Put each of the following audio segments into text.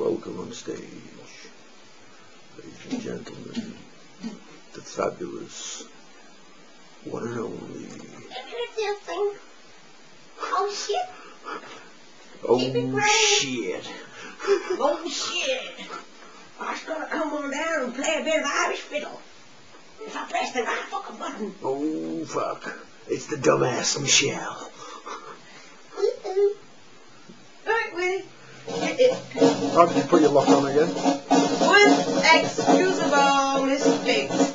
Welcome on stage, ladies and gentlemen, the fabulous one and only. Oh shit! Oh Keep it growing. shit! Oh shit! I was gonna come on down and play a bit of Irish fiddle. If I pressed the right fucking button. Oh fuck! It's the dumbass Michele. How did you put your lock on again? With excusable mistakes.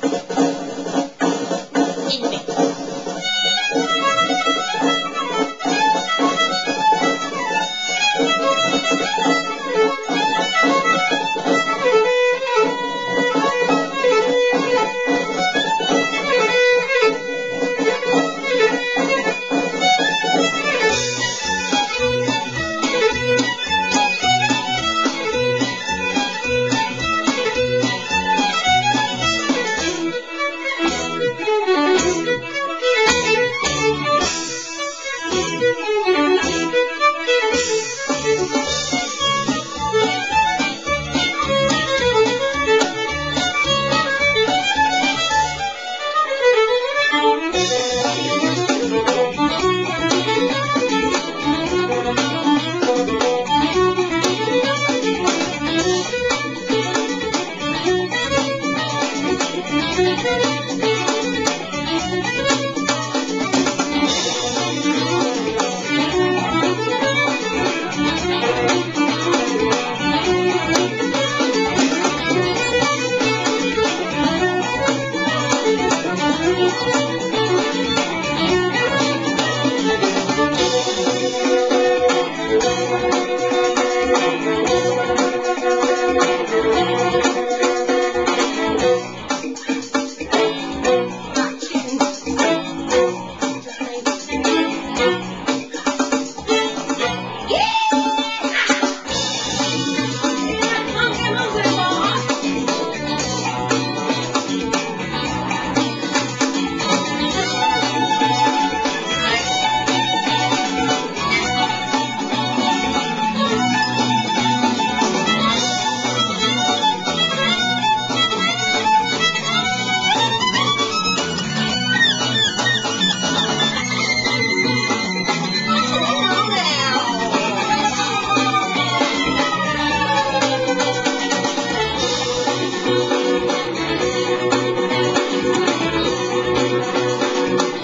なるほ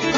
ど。